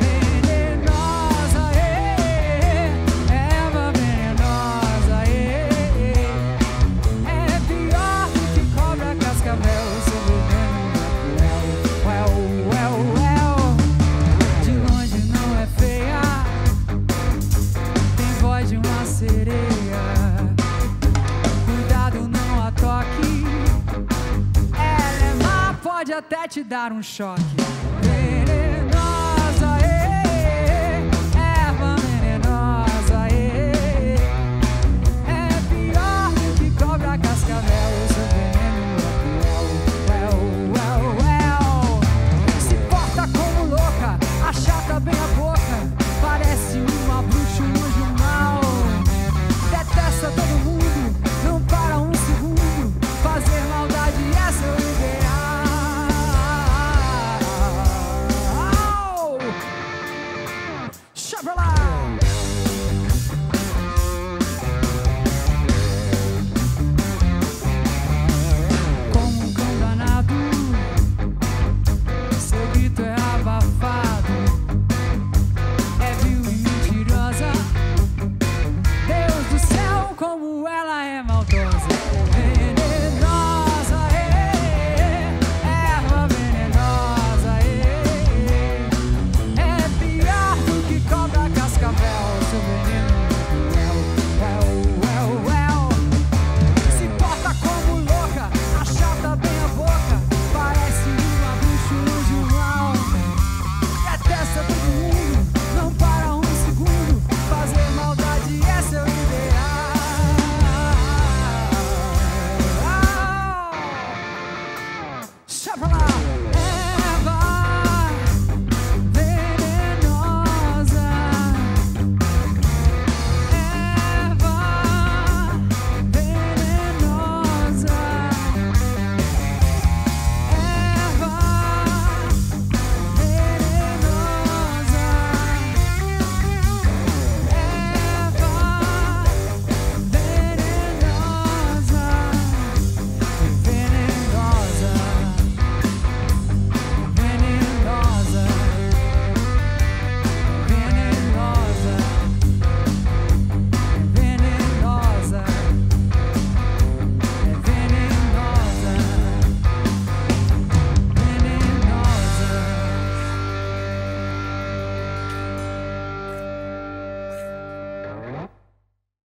Venenosa, eh, eh, é, erva venenosa, é, é pior do que cobra cascavel. Seu veneno, uel, uel, uel, de longe não é feia, tem voz de uma sereia. Cuidado, não a toque, ela é má, pode até te dar um choque. Chevrolet. in